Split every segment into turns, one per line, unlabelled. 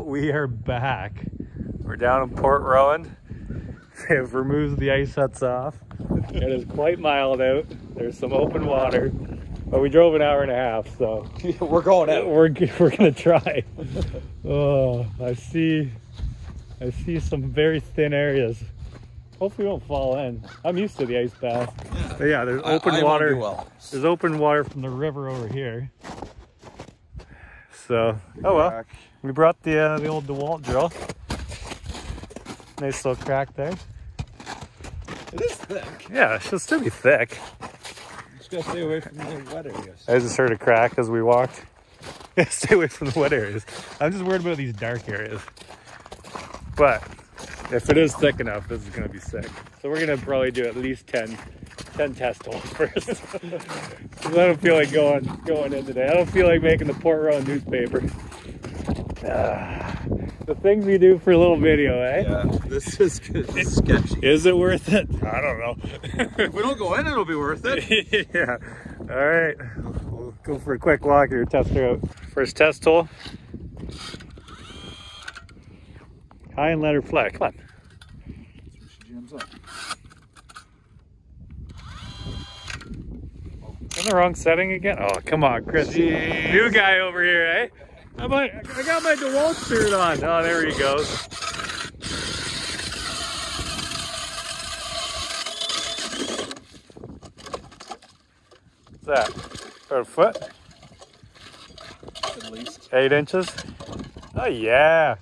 We are back. We're down in Port Rowan. They have removed the ice huts off. It is quite mild out. There's some open water, but we drove an hour and a half, so
We're going out.
we're we're gonna try. Oh, I see, I see some very thin areas. Hopefully, we won't fall in. I'm used to the ice bath. But yeah, there's open
I won't
water.
well.
There's open water from the river over here. So, oh well.
Back.
We brought the uh, the old DeWalt drill. Nice little crack there.
It is thick.
Yeah, it should still be thick.
Just gotta stay away from the wet areas.
I just heard a crack as we walked. Stay away from the wet areas. I'm just worried about these dark areas. But if it is thick enough, this is gonna be sick. So we're gonna probably do at least 10, 10 test holes first. I don't feel like going going in today. I don't feel like making the Port Rowan newspaper. Ah, the things we do for a little video, eh?
Yeah, this is, this is sketchy.
Is it worth it? I don't know.
If we don't go in, it'll be worth it.
yeah. All right. We'll go for a quick walk here, test her out. First test hole. High and let her fly. Come on. In the wrong setting again? Oh, come on, Chris.
Jeez.
New guy over here, eh? I, got my DeWalt shirt on. Oh, there he goes. What's that? About a foot?
At least.
Eight inches? Oh, yeah.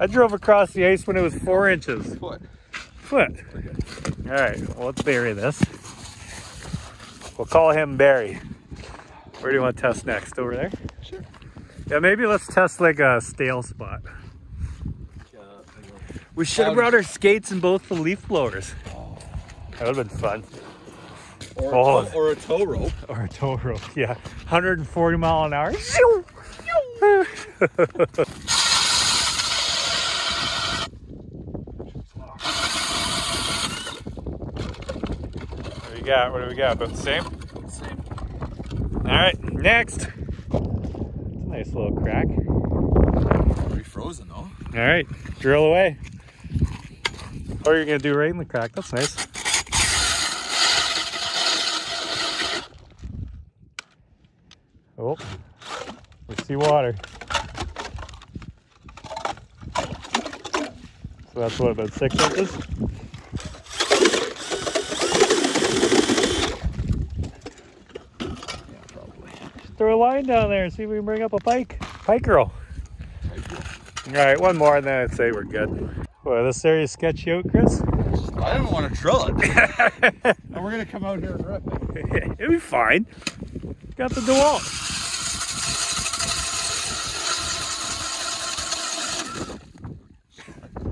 I drove across the ice when it was four inches.
Foot.
Foot. All right, well, let's bury this. We'll call him Barry. Where do you want to test next? Over there?
Sure.
Yeah, maybe let's test like a stale spot. We should have
Um,
brought our skates and both the leaf blowers. That would have been fun.
Or,
Oh.
a or a tow rope.
Or a tow rope, yeah. 140 mile an hour. what do we got? What do we got? About the same?
Same.
All right, next. It's a nice little crack.
Pretty frozen though.
All right, drill away. Oh, you're gonna do right in the crack. That's nice. Oh, we see water. So that's what about six inches?
Yeah, probably.
Just throw a line down there and see if we can bring up a pike. Pike girl. All right, one more and then I'd say we're good. Well, this area sketchy out, Chris?
I didn't want to drill it. and we're gonna come out here and rip it.
It'll be fine. Got the DeWalt.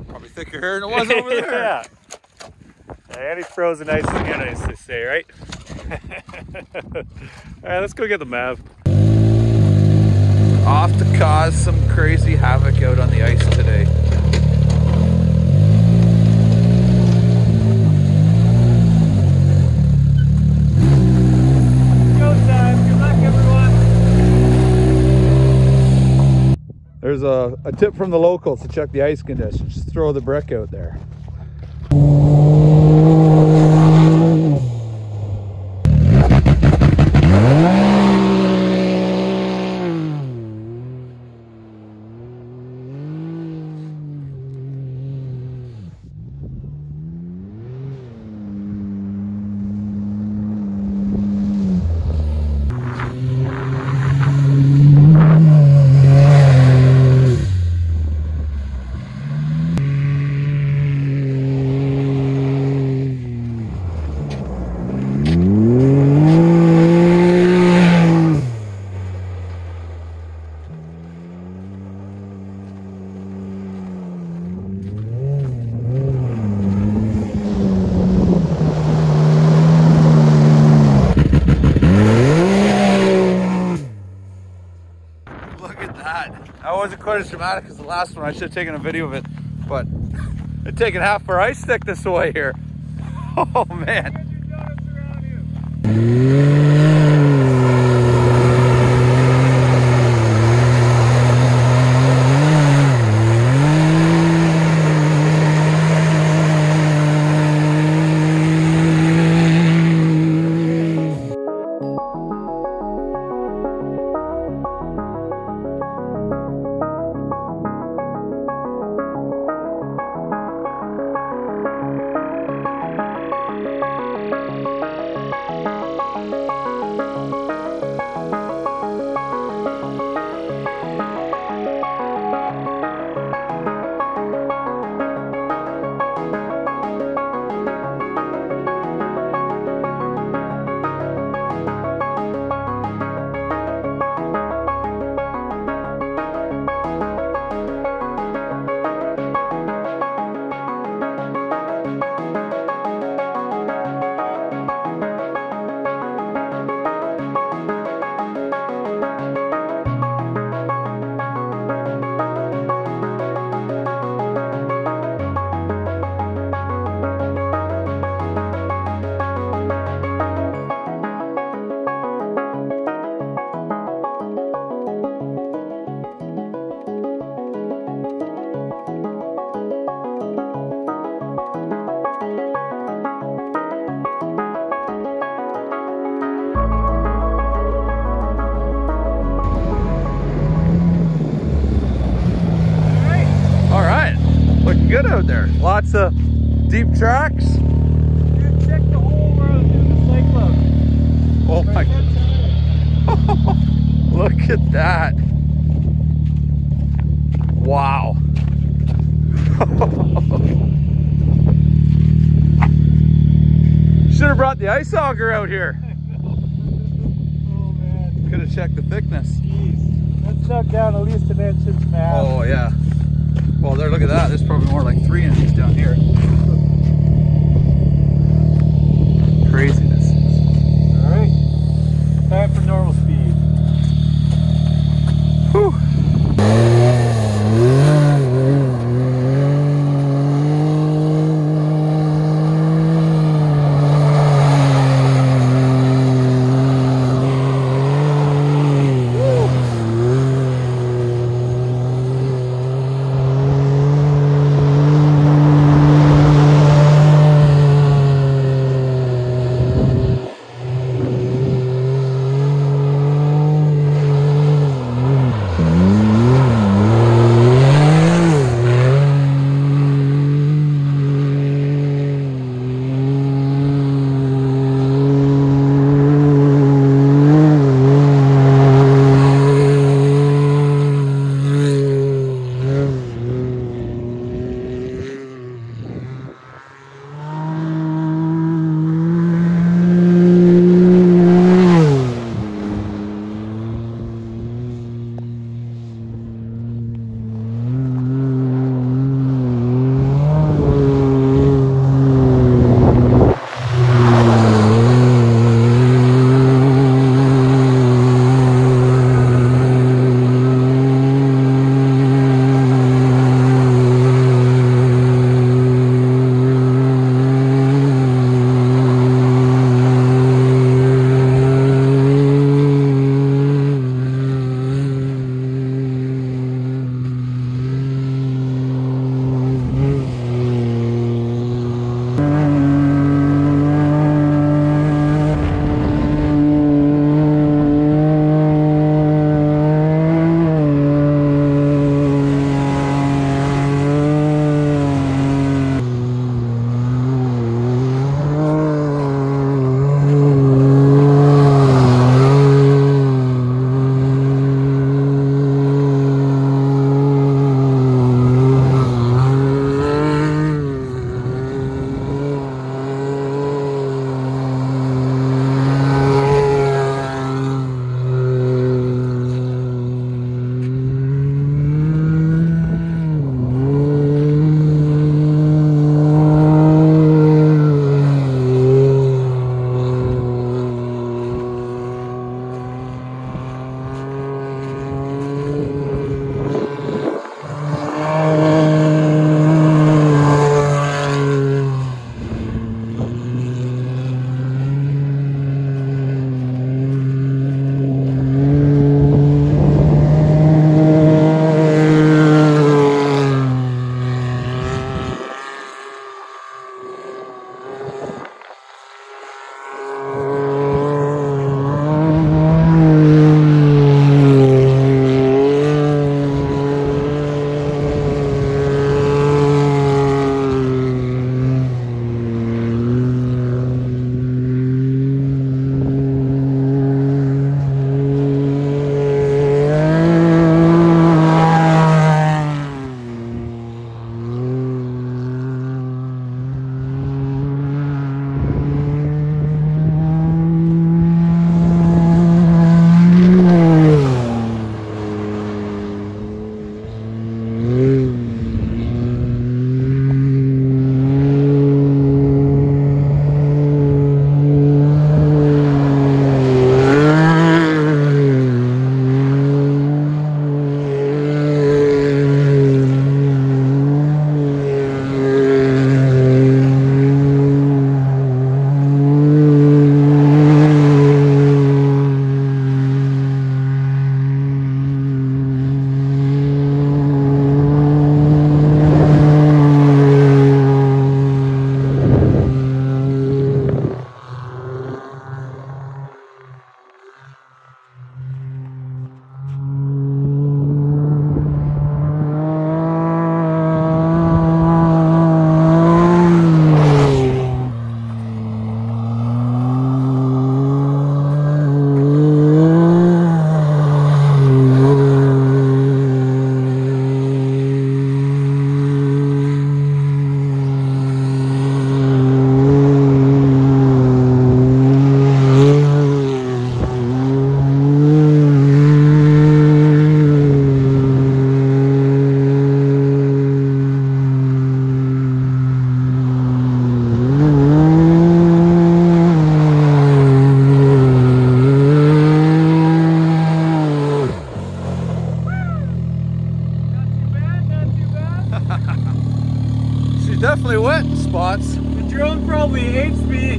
Probably thicker here than it was over there.
yeah. Any frozen ice good ice, they say, right? All right, let's go get the map.
Off to cause some crazy havoc out on the ice today.
Go time. Good luck, everyone.
There's a, a tip from the locals to check the ice conditions. Just throw the brick out there.
Look at that. That wasn't quite as dramatic as the last one. I should have taken a video of it, but it's taking half our ice stick this way here. Oh man. Out there. Lots of deep tracks.
Dude, check the hole where I was doing the.
Oh my, look at that. Wow. Should have brought the ice auger out here.
Oh man,
Could have checked the thickness.
jeez. That's dug down at least an inch, inch and a half.
Oh yeah. Well, there. Look at that. There's probably more like three inches down here. definitely
wet spots. The drone probably hates
me.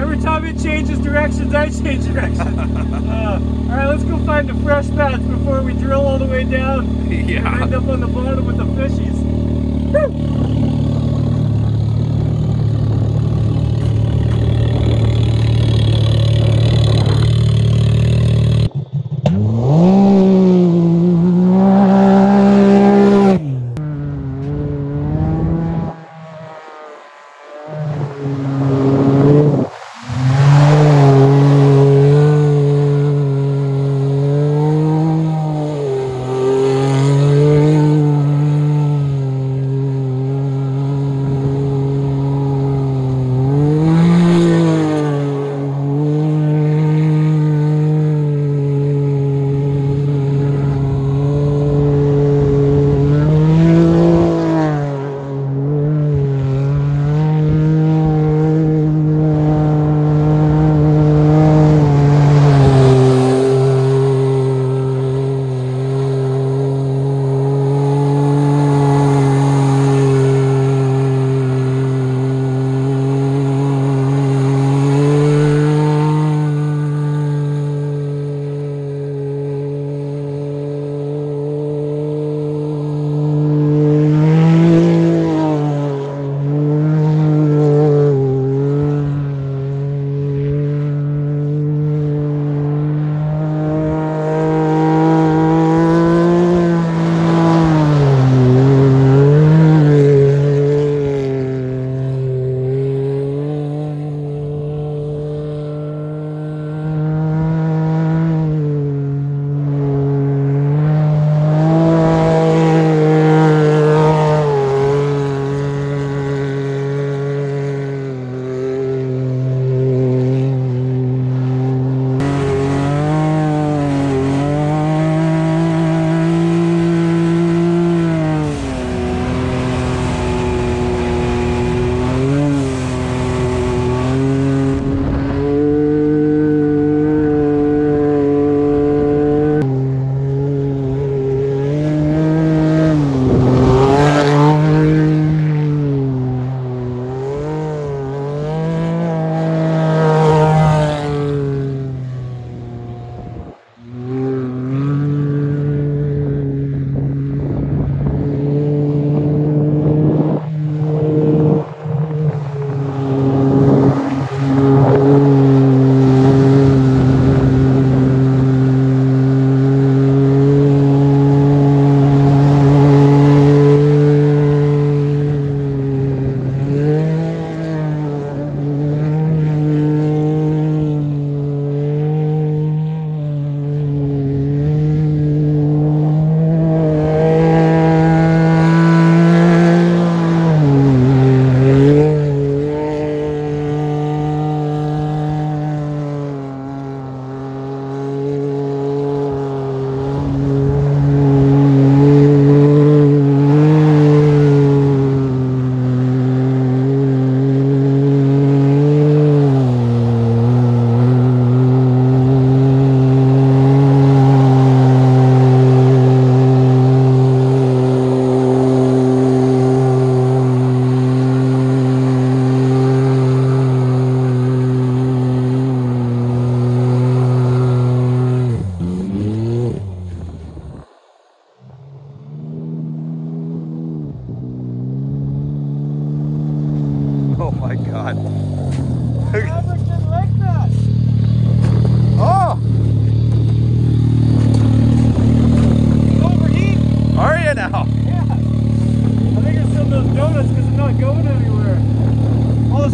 Every time it changes directions, I change directions. uh, all right, let's go find the fresh patch before we drill all the way down.
Yeah.
And end up on the bottom with the fishies. Woo!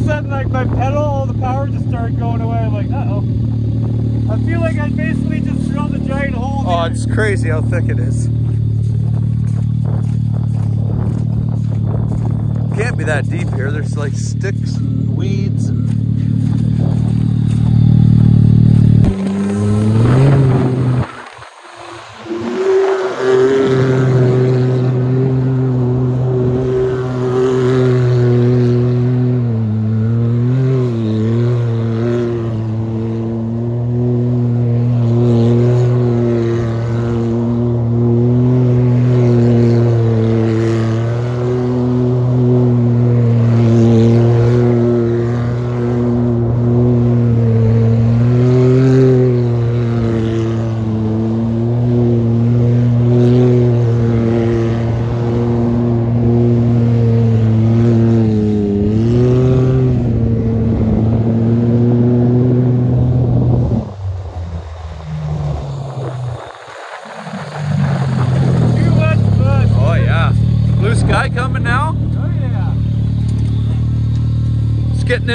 A sudden, like my pedal, all the power just started going away. I'm like, uh oh. I feel like I basically just drilled a giant hole.
Oh,
there.
it's crazy how thick it is. Can't be that deep here. There's like sticks and weeds and.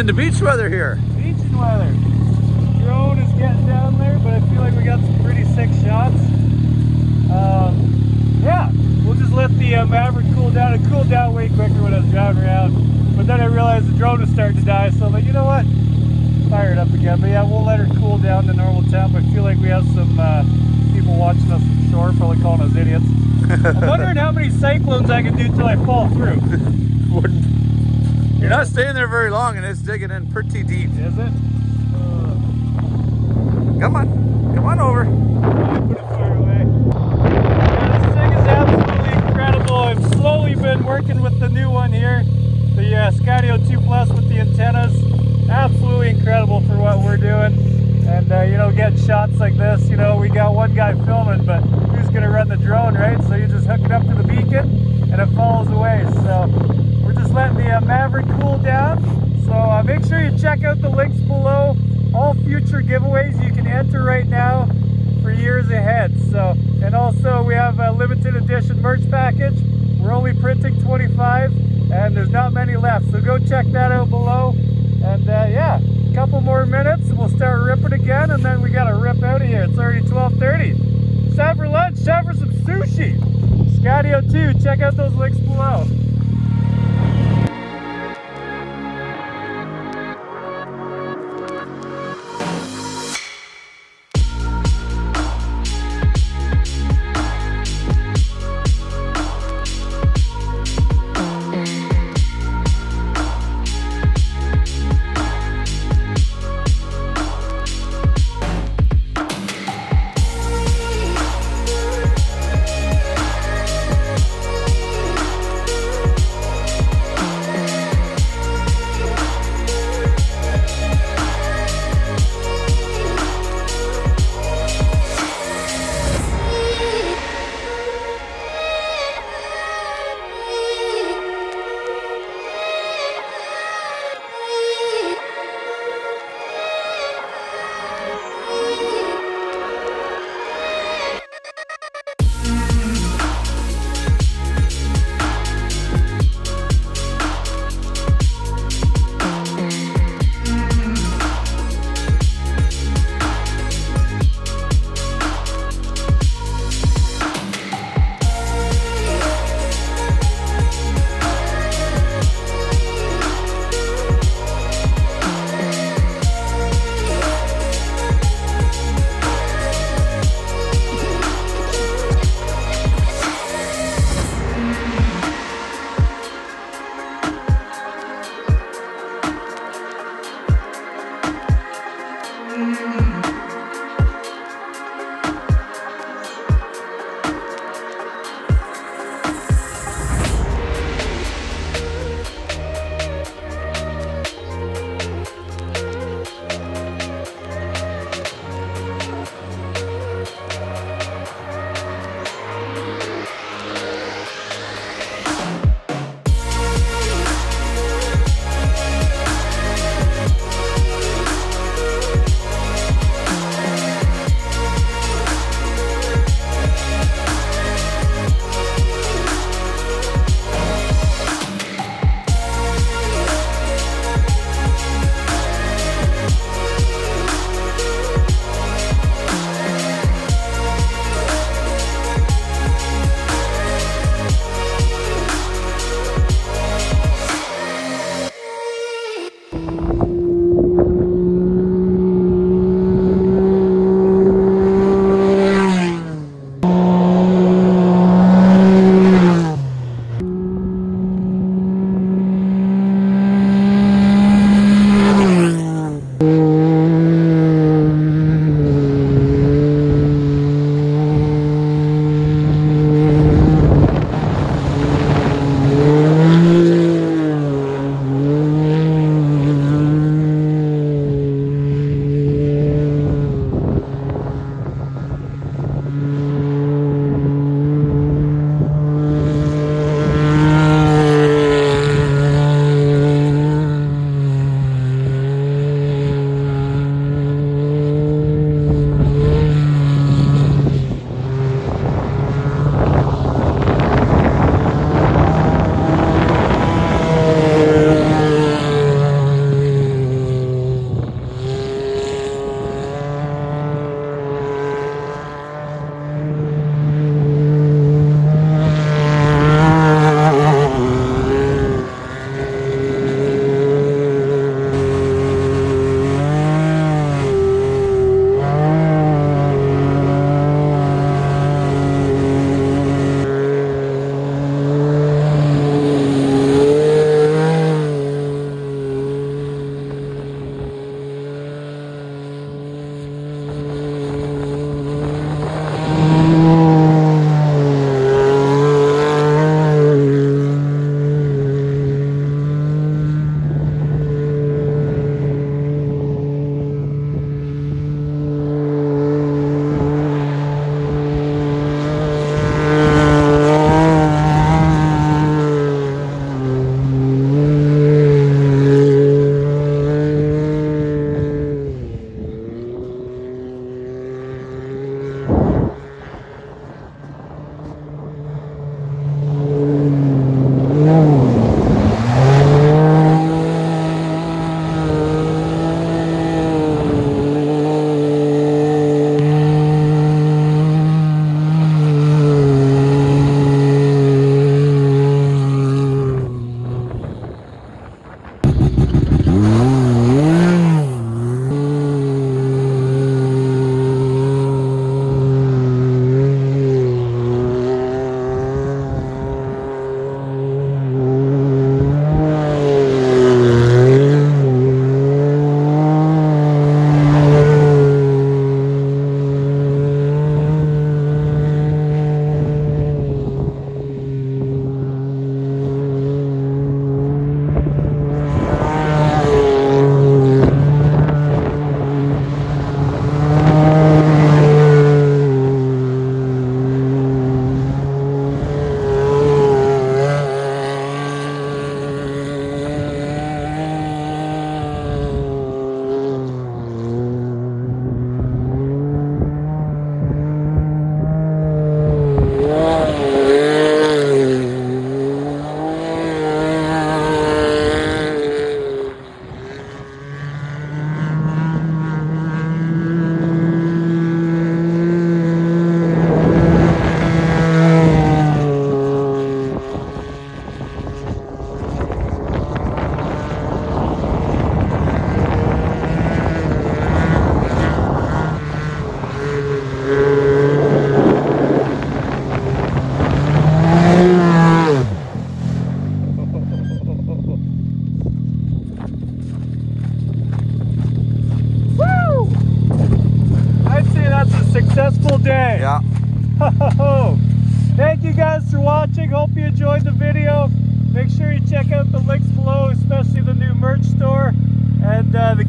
Into beach weather here.
Beaching weather. Drone is getting down there, but I feel like we got some pretty sick shots. Um, yeah, we'll just let the uh, Maverick cool down. It cooled down way quicker when I was driving around, but then I realized the drone was starting to die, so I'm like, you know what? Fire it up again. But yeah, we'll let her cool down to normal temp. I feel like we have some uh, people watching us from shore, probably calling us idiots. I'm wondering how many cyclones I can do till I fall through.
You're not staying there very long and it's digging in pretty deep.
Is it? Uh,
Come on. Come on over.
I put it far away. Yeah, this thing is absolutely incredible. I've slowly been working with the new one here, the uh, Skydio 2 Plus with the antennas. Absolutely incredible for what we're doing. And, uh, you know, getting shots like this, you know, we got one guy filming, but who's going to run the drone, right? So you just hook it up to the beacon and it follows away. So letting the uh, Maverick cool down. So uh, make sure you check out the links below. All future giveaways you can enter right now for years ahead. So, and also we have a limited edition merch package. We're only printing 25 and there's not many left. So go check that out below. And uh, yeah, a couple more minutes we'll start ripping again and then we gotta rip out of here. It's already 12.30. It's time for lunch, time for some sushi. Skydio 2, check out those links below.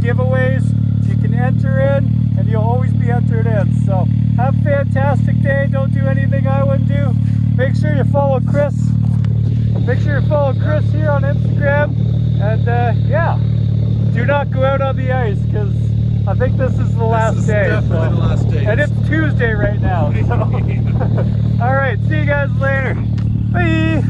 Giveaways. You can enter in and you'll always be entered in. So have a fantastic day. Don't do anything I wouldn't do. Make sure you follow Chris. Make sure you follow Chris here on Instagram. And uh, yeah, do not go out on the ice because I think this is the last
is
day.
definitely
so-
the last day.
And it's Tuesday right now. So. All right, see you guys later. Bye.